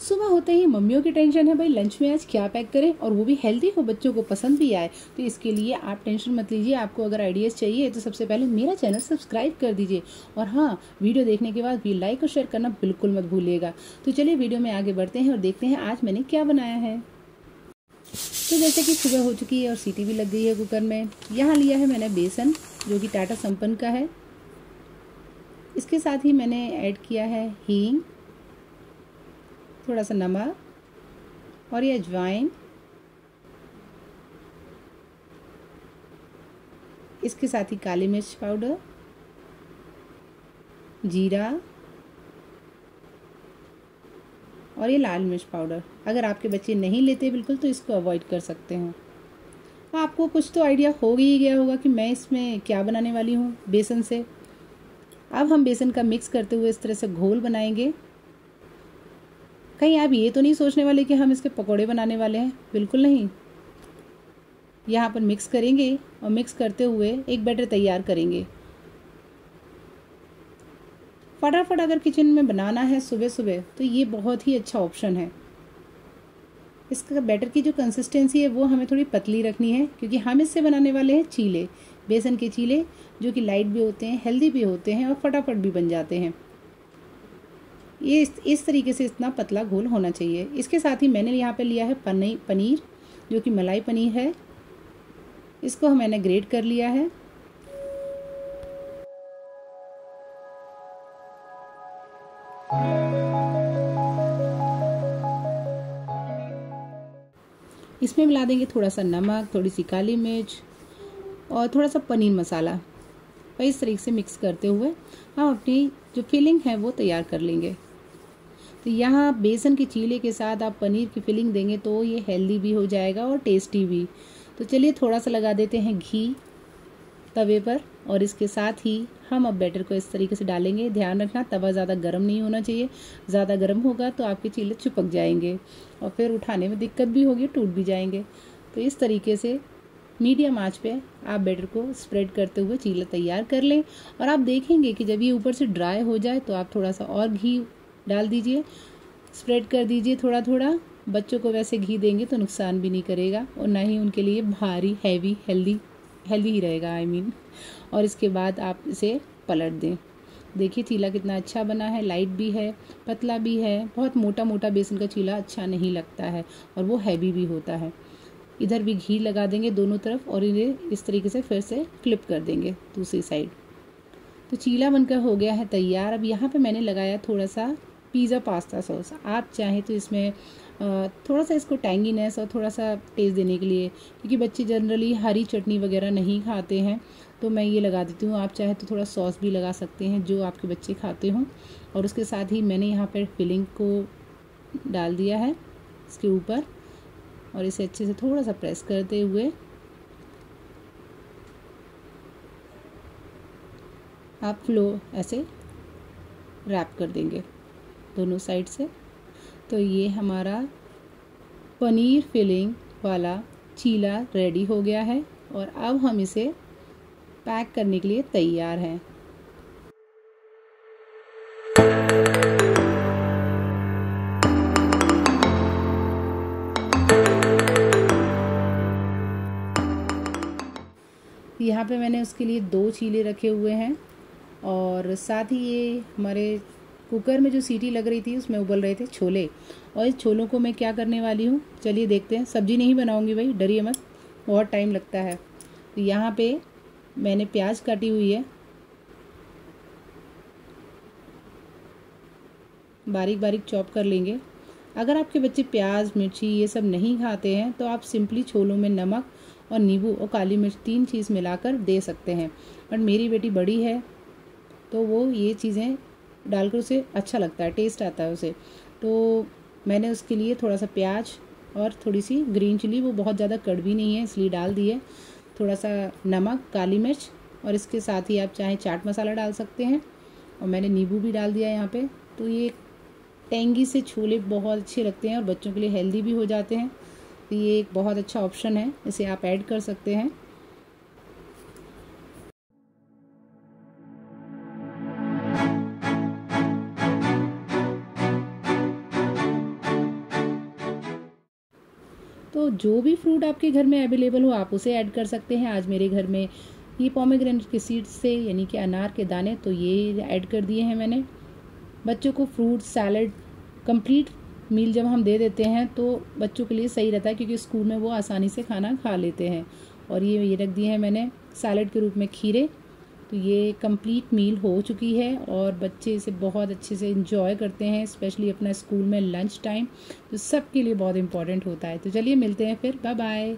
सुबह होते ही मम्मियों की टेंशन है, भाई लंच में आज क्या पैक करें? और वो भी हेल्दी हो, बच्चों को पसंद भी आए। तो इसके लिए आप टेंशन मत लीजिए। आपको अगर आइडियाज़ चाहिए तो सबसे पहले मेरा चैनल सब्सक्राइब कर दीजिए। और हाँ वीडियो देखने के बाद भी लाइक और शेयर करना बिल्कुल मत भूलिएगा। तो चलिए वीडियो में आगे बढ़ते हैं और देखते हैं आज मैंने क्या बनाया है। तो जैसे कि सुबह हो चुकी है और सीटी भी लग गई है कुकर में। यहाँ लिया है मैंने बेसन, जो कि टाटा संपन्न का है। इसके साथ ही मैंने ऐड किया है हींग। थोड़ा सा नमक और ये अजवाइन। इसके साथ ही काली मिर्च पाउडर, जीरा और ये लाल मिर्च पाउडर। अगर आपके बच्चे नहीं लेते बिल्कुल तो इसको अवॉइड कर सकते हैं। तो आपको कुछ तो आइडिया हो ही गया होगा कि मैं इसमें क्या बनाने वाली हूँ बेसन से। अब हम बेसन का मिक्स करते हुए इस तरह से घोल बनाएँगे। कहीं आप ये तो नहीं सोचने वाले कि हम इसके पकौड़े बनाने वाले हैं? बिल्कुल नहीं। यहाँ पर मिक्स करेंगे और मिक्स करते हुए एक बैटर तैयार करेंगे। फटाफट अगर किचन में बनाना है सुबह सुबह तो ये बहुत ही अच्छा ऑप्शन है। इसका बैटर की जो कंसिस्टेंसी है, वो हमें थोड़ी पतली रखनी है, क्योंकि हम इससे बनाने वाले हैं चीले। बेसन के चीले, जो कि लाइट भी होते हैं हेल्दी भी होते हैं और फटाफट भी बन जाते हैं। ये इस, इस तरीके से इतना पतला घोल होना चाहिए। इसके साथ ही मैंने यहाँ पे लिया है पनी पनीर जो कि मलाई पनीर है। इसको मैंने ग्रेट कर लिया है। इसमें मिला देंगे थोड़ा सा नमक थोड़ी सी काली मिर्च और थोड़ा सा पनीर मसाला। और इस तरीके से मिक्स करते हुए हम अपनी जो फिलिंग है वो तैयार कर लेंगे। तो यहाँ बेसन के चीले के साथ आप पनीर की फिलिंग देंगे तो ये हेल्दी भी हो जाएगा और टेस्टी भी। तो चलिए थोड़ा सा लगा देते हैं घी तवे पर और इसके साथ ही हम अब बैटर को इस तरीके से डालेंगे। ध्यान रखना, तवा ज़्यादा गर्म नहीं होना चाहिए। ज़्यादा गर्म होगा तो आपके चीले चिपक जाएँगे और फिर उठाने में दिक्कत भी होगी, टूट भी जाएँगे। तो इस तरीके से मीडियम आँच पे आप बैटर को स्प्रेड करते हुए चीला तैयार कर लें और आप देखेंगे कि जब ये ऊपर से ड्राई हो जाए तो आप थोड़ा सा और घी डाल दीजिए स्प्रेड कर दीजिए थोड़ा थोड़ा बच्चों को वैसे घी देंगे तो नुकसान भी नहीं करेगा और ना ही उनके लिए भारी हैवी हेल्दी हेल्दी ही रहेगा आई I मीन mean. और इसके बाद आप इसे पलट दें। देखिए, चीला कितना अच्छा बना है लाइट भी है, पतला भी है। बहुत मोटा मोटा बेसन का चीला अच्छा नहीं लगता है और वो हैवी भी होता है। इधर भी घी लगा देंगे दोनों तरफ़ और इन्हें इस तरीके से फिर से फ्लिप कर देंगे दूसरी साइड तो चीला बनकर हो गया है तैयार। अब यहाँ पे मैंने लगाया थोड़ा सा पिज़्ज़ा, पास्ता सॉस। आप चाहें तो इसमें थोड़ा सा इसको टैंगीनेस और थोड़ा सा टेस्ट देने के लिए, क्योंकि बच्चे जनरली हरी चटनी वगैरह नहीं खाते हैं तो मैं ये लगा देती हूँ। आप चाहे तो थोड़ा सॉस भी लगा सकते हैं, जो आपके बच्चे खाते हों। और उसके साथ ही मैंने यहाँ पर फिलिंग को डाल दिया है, इसके ऊपर। और इसे अच्छे से थोड़ा सा प्रेस करते हुए, आप फ्लो ऐसे रैप कर देंगे। दोनों साइड से। तो ये हमारा पनीर फिलिंग वाला चीला रेडी हो गया है और अब हम इसे पैक करने के लिए तैयार हैं। यहाँ पे मैंने उसके लिए दो चीले रखे हुए हैं और साथ ही ये हमारे कुकर में जो सीटी लग रही थी, उसमें उबल रहे थे छोले। और इस छोलों को मैं क्या करने वाली हूँ? चलिए देखते हैं। सब्ज़ी नहीं बनाऊँगी भाई, डरिए मत। बहुत टाइम लगता है। तो यहाँ पे मैंने प्याज काटी हुई है। बारीक बारीक चॉप कर लेंगे। अगर आपके बच्चे प्याज, मिर्ची ये सब नहीं खाते हैं तो आप सिंपली छोलों में नमक और नींबू और काली मिर्च तीन चीज़ मिलाकर दे सकते हैं। बट मेरी बेटी बड़ी है तो वो ये चीज़ें डालकर उसे अच्छा लगता है टेस्ट आता है उसे। तो मैंने उसके लिए थोड़ा सा प्याज और थोड़ी सी ग्रीन चिली वो बहुत ज़्यादा कड़वी नहीं है, इसलिए डाल दी है। थोड़ा सा नमक, काली मिर्च और इसके साथ ही आप चाहे चाट मसाला डाल सकते हैं। और मैंने नींबू भी डाल दिया यहाँ पे। तो ये टेंगी से छोले बहुत अच्छे लगते हैं और बच्चों के लिए हेल्दी भी हो जाते हैं। तो ये एक बहुत अच्छा ऑप्शन है, इसे आप ऐड कर सकते हैं। तो जो भी फ्रूट आपके घर में अवेलेबल हो, आप उसे ऐड कर सकते हैं। आज मेरे घर में ये पोमेग्रेनेट के सीड्स से, यानी कि अनार के दाने तो ये ऐड कर दिए हैं मैंने। बच्चों को फ्रूट सैलड कंप्लीट मील जब हम दे देते हैं तो बच्चों के लिए सही रहता है, क्योंकि स्कूल में वो आसानी से खाना खा लेते हैं। और ये ये रख दिए हैं मैंने। सैलड के रूप में खीरे। तो ये कंप्लीट मील हो चुकी है और बच्चे इसे बहुत अच्छे से इंजॉय करते हैं स्पेशली अपना स्कूल में लंच टाइम तो सबके लिए बहुत इंपॉर्टेंट होता है। तो चलिए मिलते हैं फिर। Bye bye